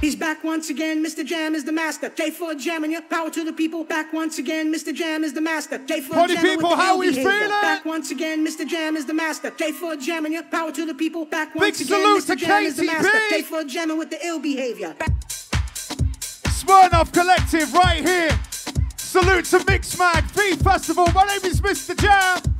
He's back once again, MistaJam is the master. J for jamming your power to the people. Back once again, MistaJam is the master. J for Party jamming people, with the how we behavior. feeling? Back once again, MistaJam is the master. J for jamming your power to the people. Back once Big again, Mr. to Jam is the master. J for jamming with the ill behavior. Smirnoff Collective right here. Salute to Mixmag V Festival. My name is MistaJam.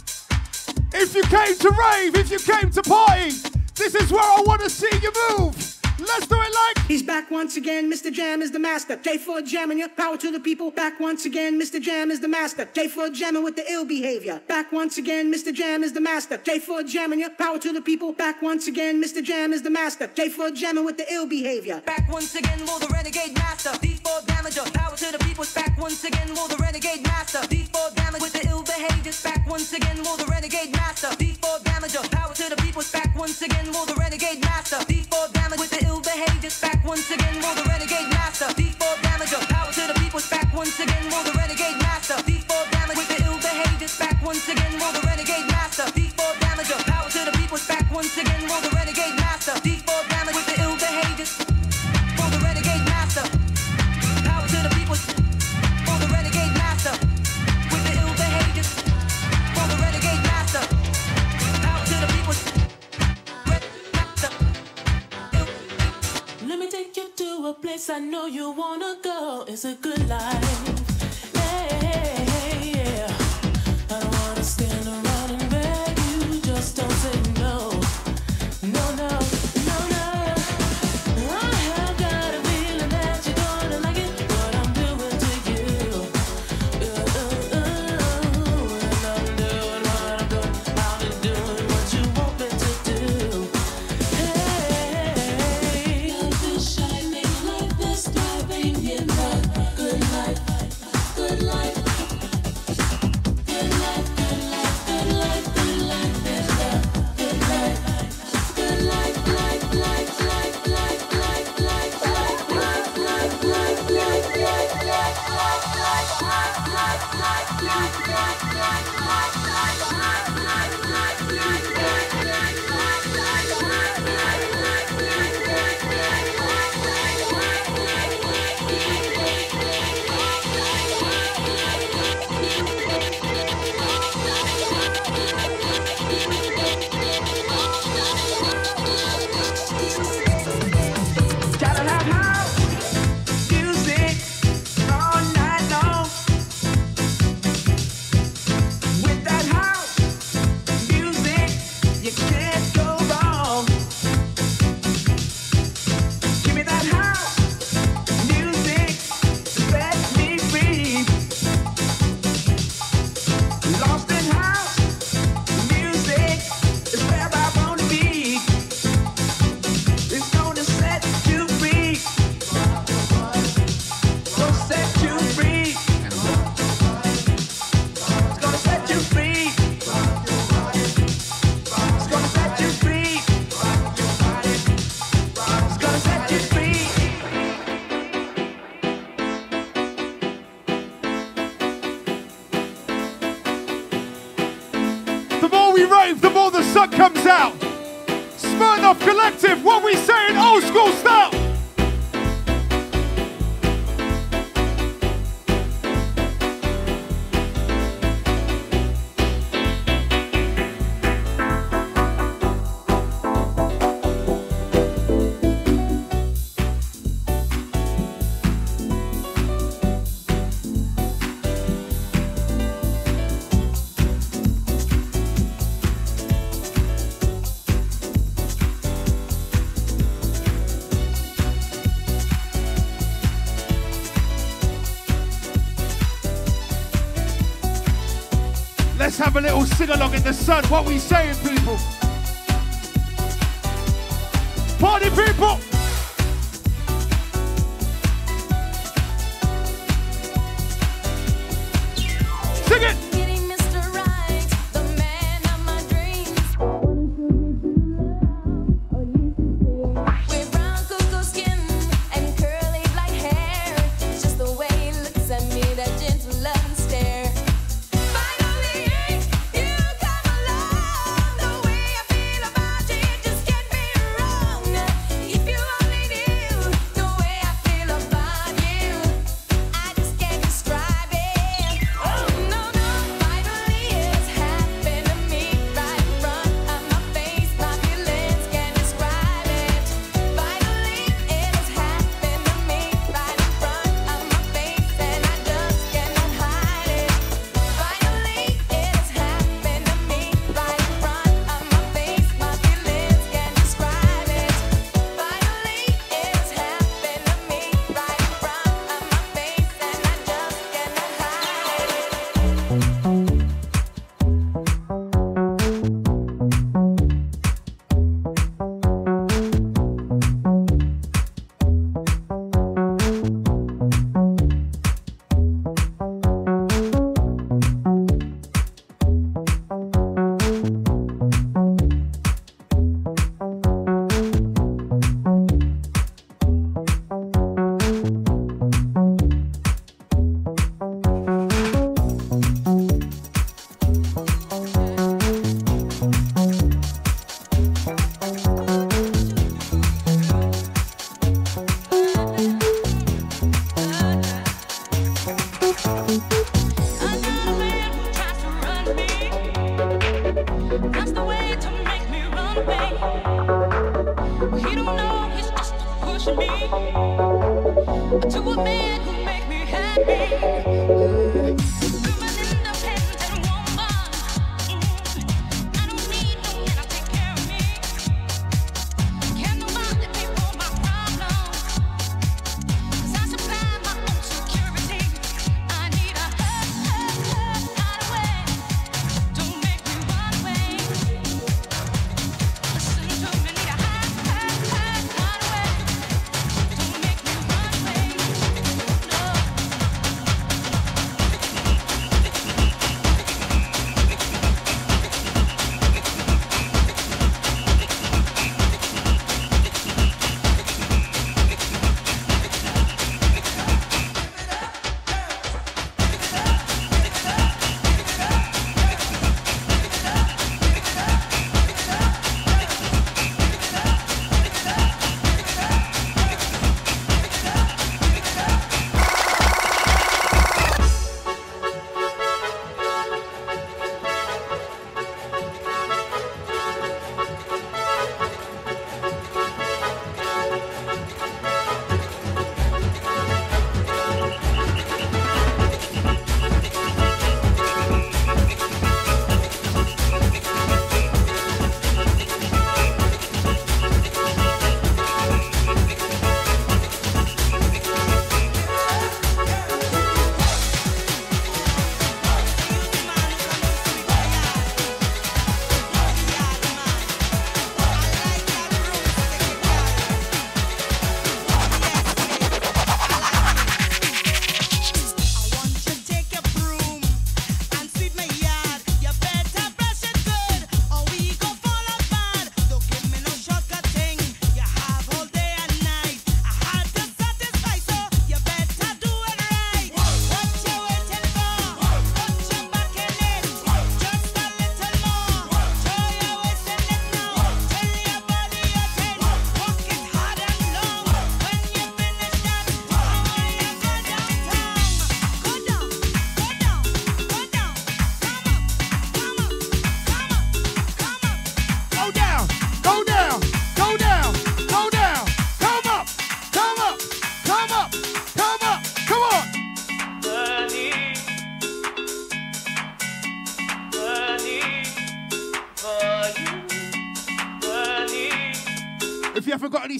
If you came to rave, if you came to party, this is where I want to see you move. Let's do it like. He's back once again, MistaJam is the master. J for jamming your power to the people. Back once again, MistaJam is the master. J for jamming with the ill behavior. Back once again, MistaJam is the master. J for jamming your power to the people. Back once again, MistaJam is the master. J for jamming with the ill behavior. Back once again, more the renegade master. D4 damager, power to the people's back once again, more the renegade master. D4 damage with the ill behaviors. Back once again, more the renegade master. D4 damager, power to the people's back once again, more the renegade master. D4 damage with the ill behaviors. Back once again, more the renegade master. D4 damager, power to the people's back once again, more the renegade master. D4 damage with the ill behaviors. Back once again, more the renegade master. D4 damager, power to the people's back once again, more the renegade master. D4 damage with the ill behaviors. For the renegade to a place I know you wanna go. It's a good life. Yeah. I don't wanna stand around and beg you. Just don't say. No, no, no, have a little sing along in the sun. What we saying, people? Party people!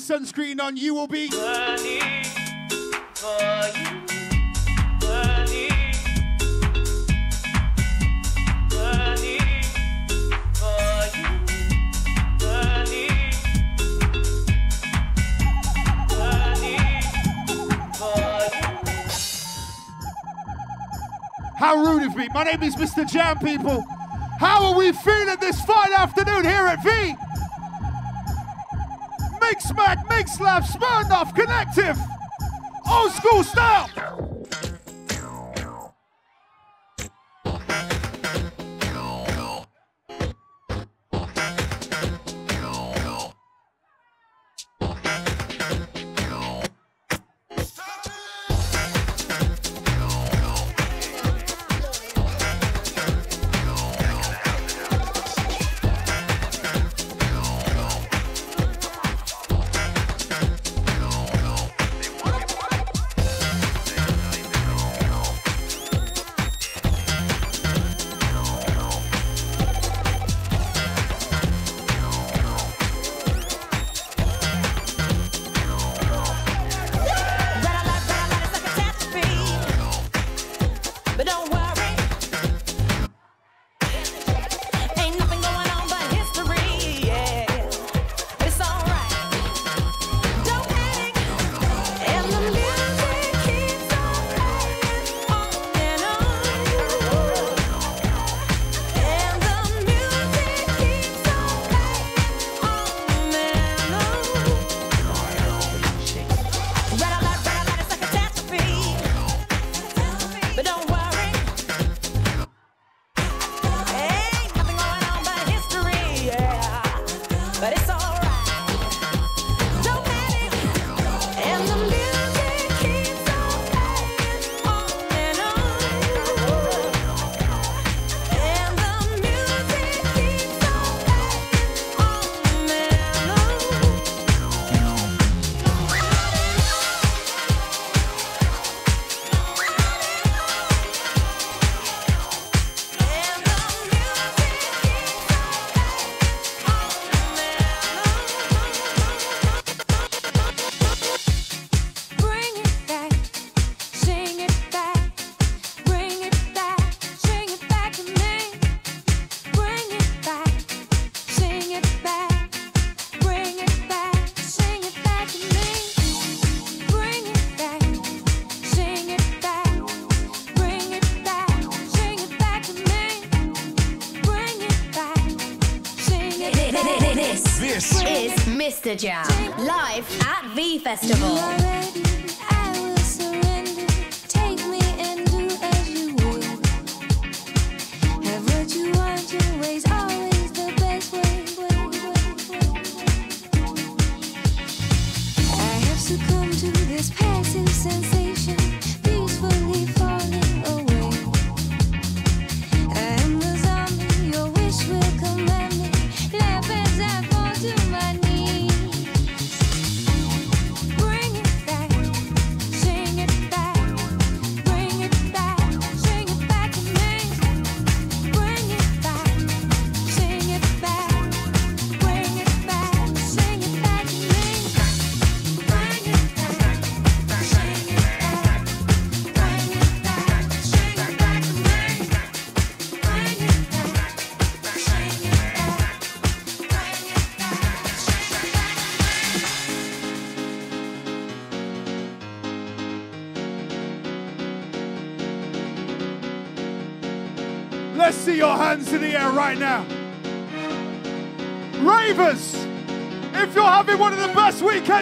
sunscreen on, you will be. How rude of me. My name is MistaJam, people. How are we feeling this fine afternoon here at V? Mixmag, Mix Lab, Smirnoff, Collective. Old school style.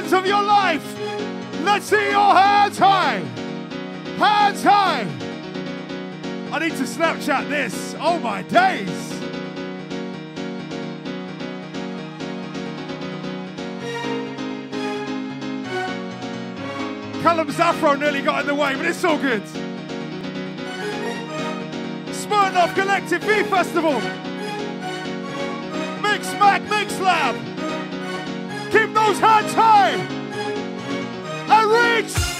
sense of your life. Let's see your hands high. Hands high. I need to Snapchat this. Oh my days. Callum Zaffro nearly got in the way, but it's all good. Smirnoff Collective V Festival. Mixmag Mix Lab knows her time. I reach.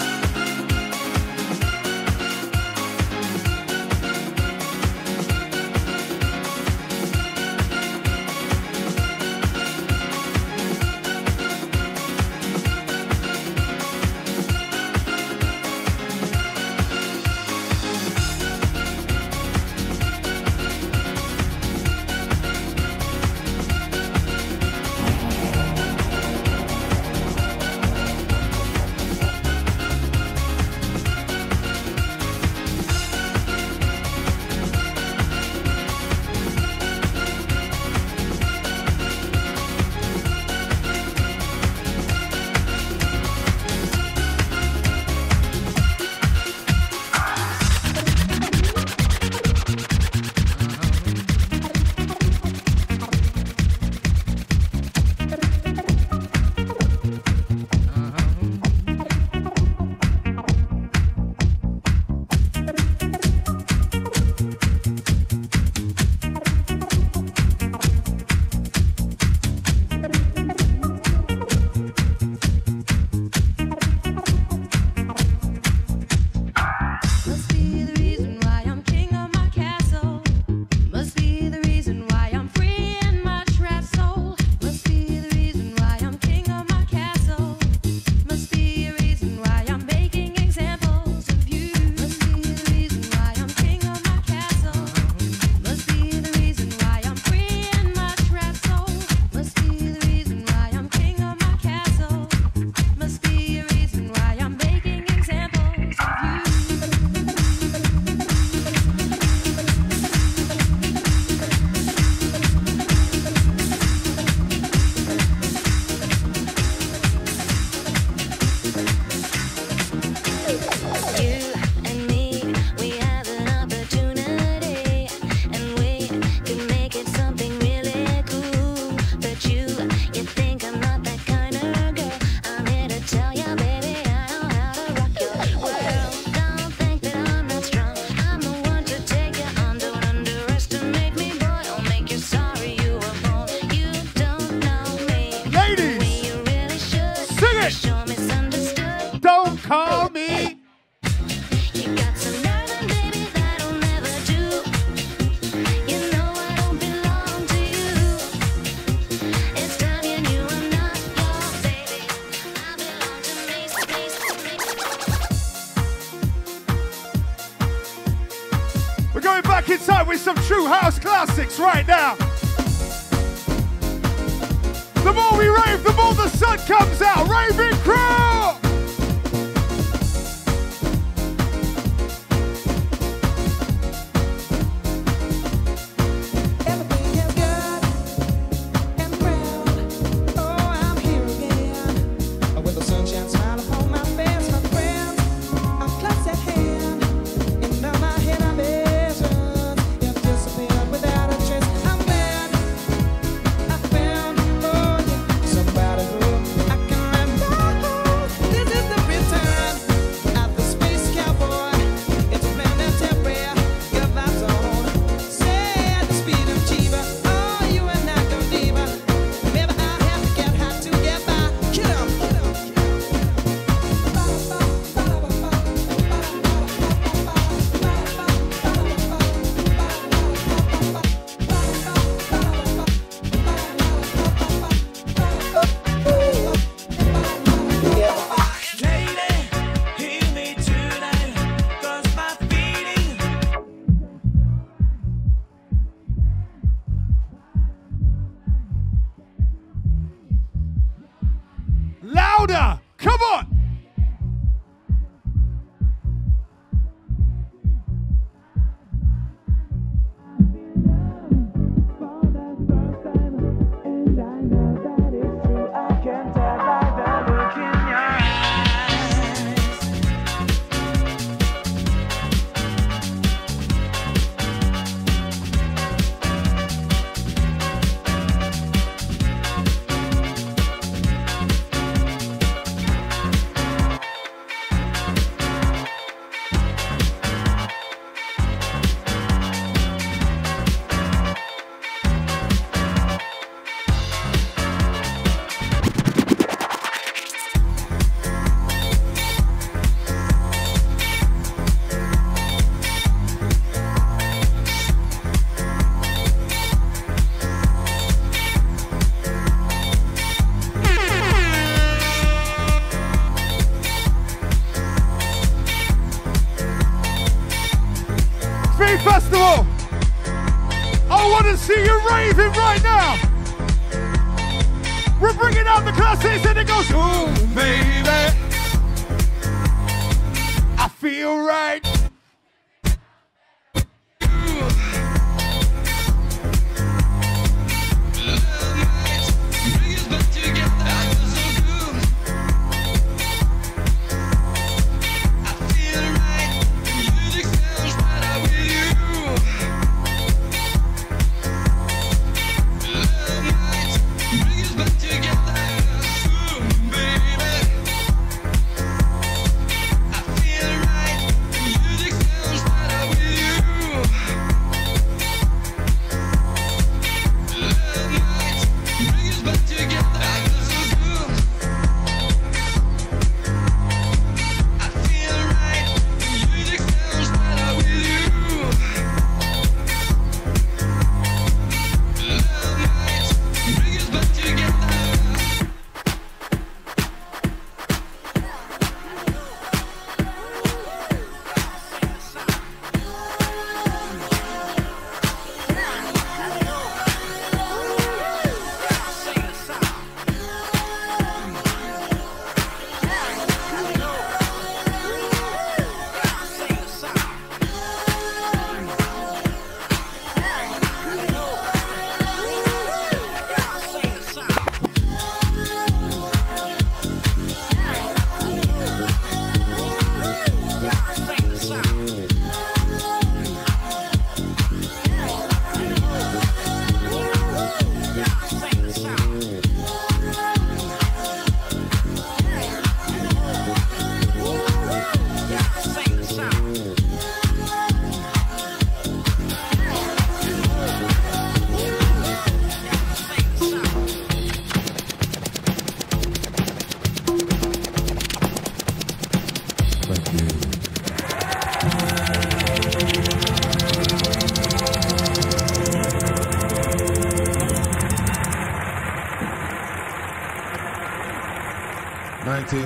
We're bringing out the classics and it goes, ooh, baby. I feel right.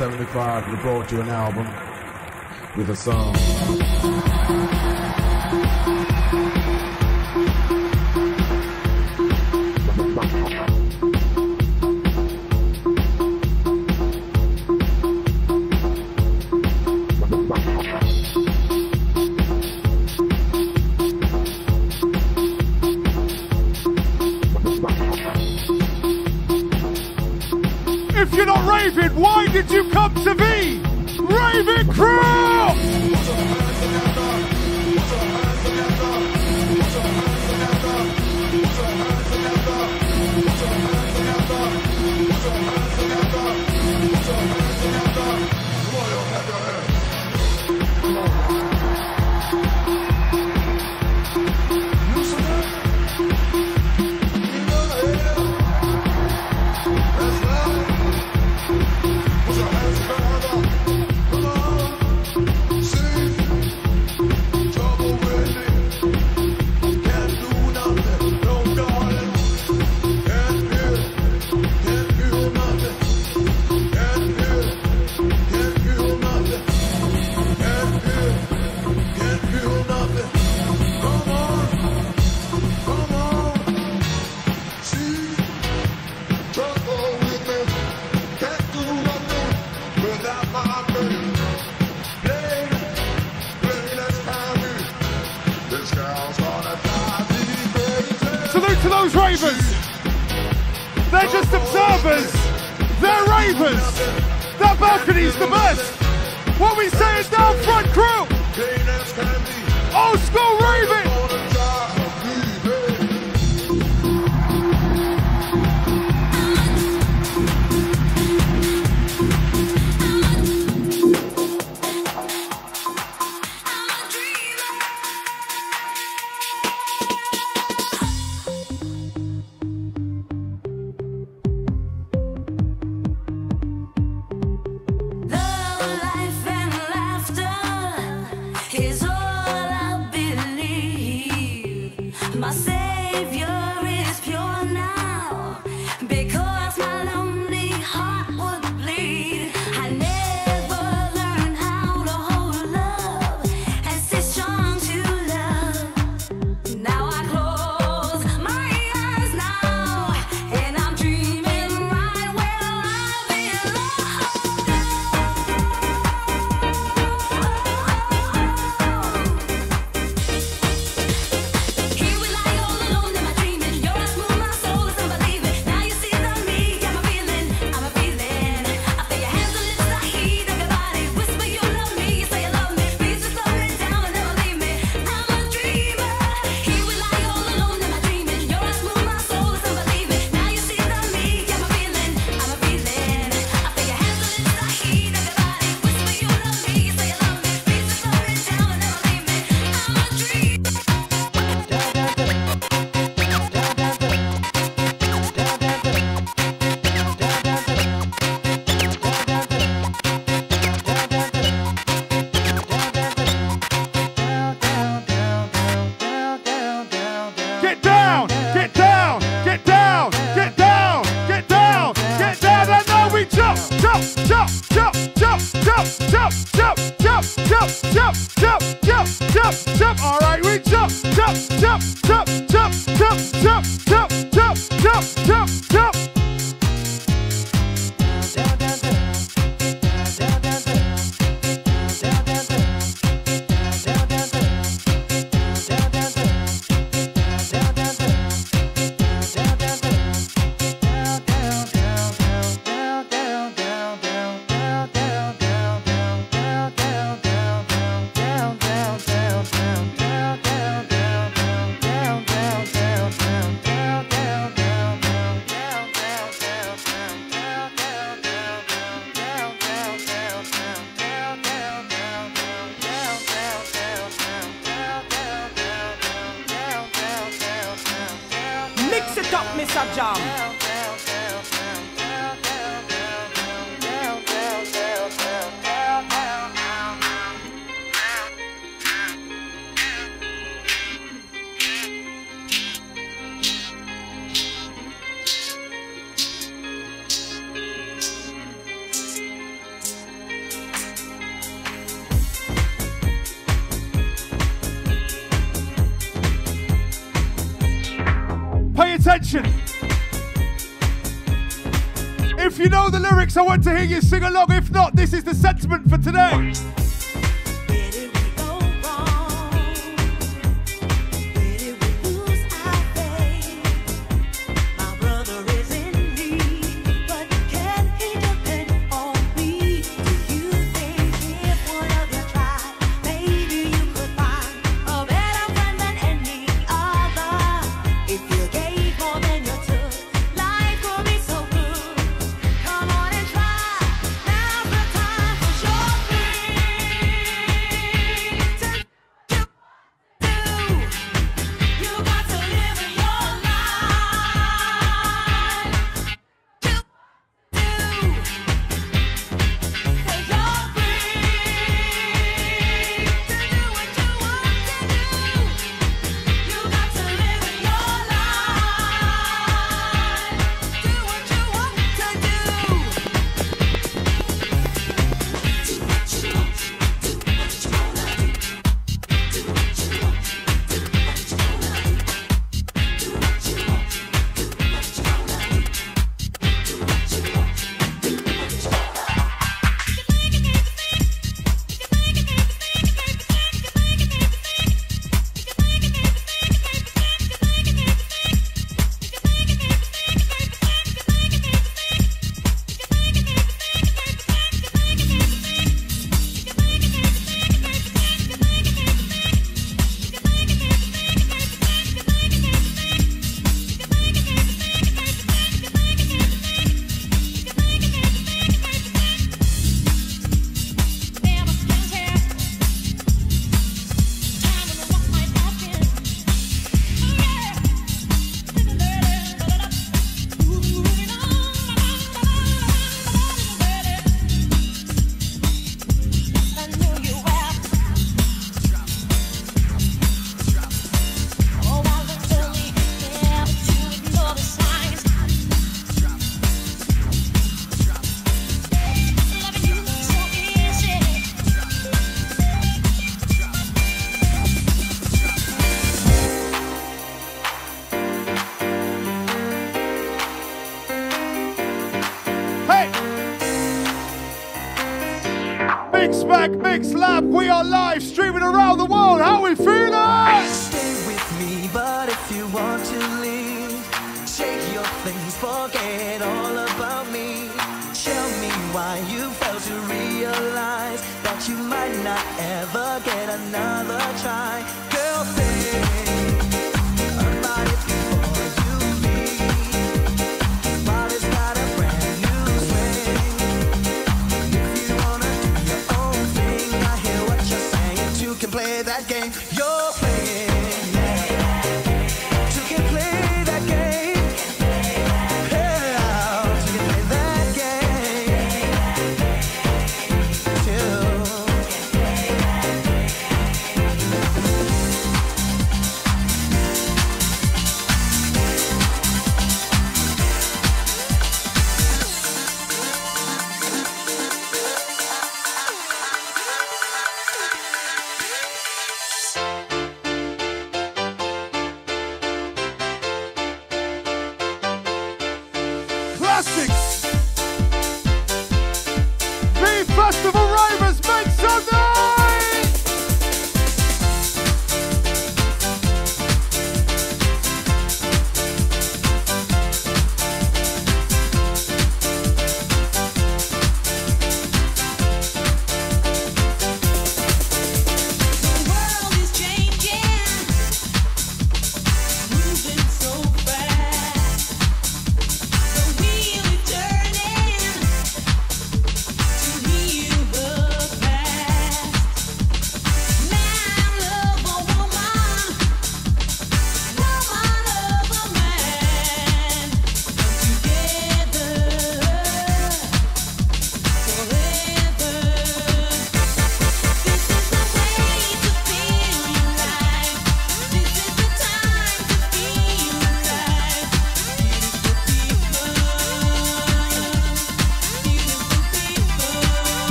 Nineteen seventy-five, we brought you an album with a song. Those ravers. They're just observers. They're ravers. That balcony's the best. What we saying down front crew? Old school raving. you sing along? If not, this is the sentiment for today.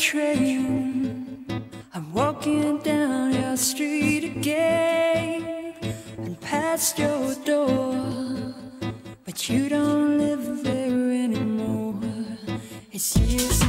train. I'm walking down your street again and past your door, but you don't live there anymore. It's years.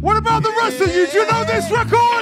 What about the rest of you? Do you know this record?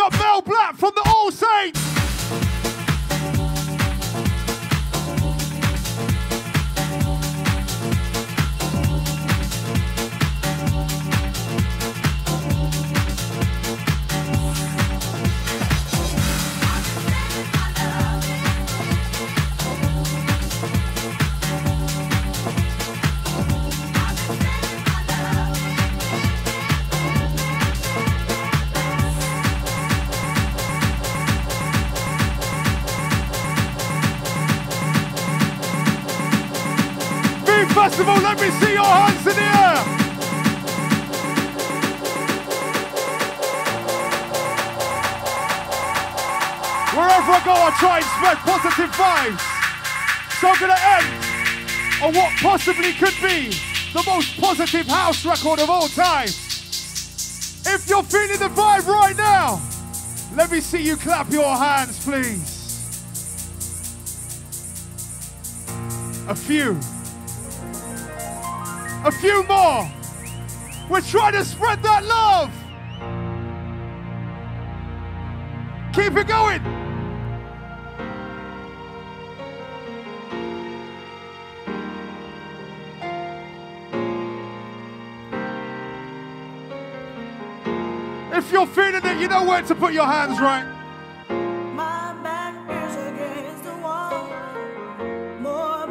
Up Mel Blatt from the All Saints. Possibly could be the most positive house record of all time. If you're feeling the vibe right now, let me see you clap your hands, please. A few. A few more. We're trying to spread that love. Keep it going. If you're feeling it, you know where to put your hands right. The wall. More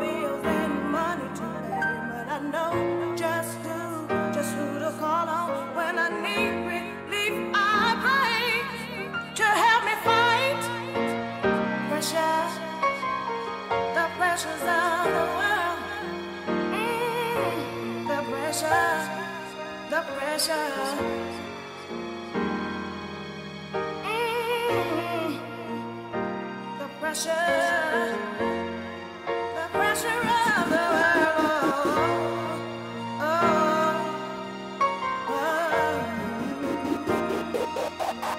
bills pressure, the pressure of the world. Oh, oh.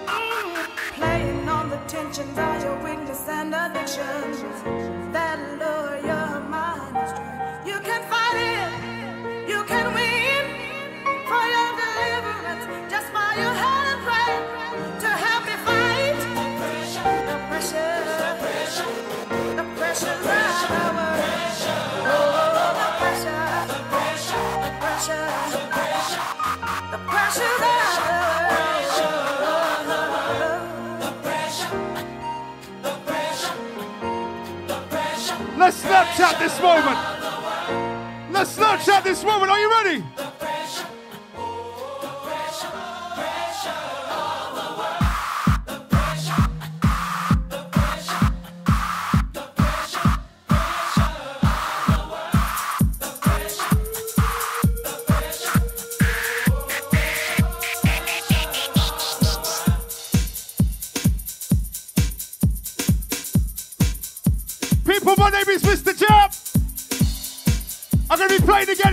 oh. Playing on the tensions of your weakness and addictions that lure your mind astray. You can fight it, you can win for your deliverance just by your head Let's Snapchat this moment. Let's Snapchat this moment. Are you ready?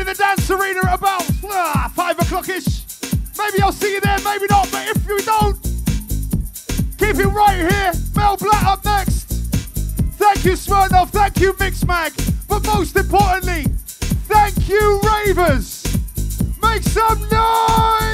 The dance arena at about ah, 5 o'clock-ish. Maybe I'll see you there, maybe not, but if you don't, keep it right here. Mel Blatt up next. Thank you, Smirnoff. Thank you, Mixmag. But most importantly, thank you, Ravers. Make some noise!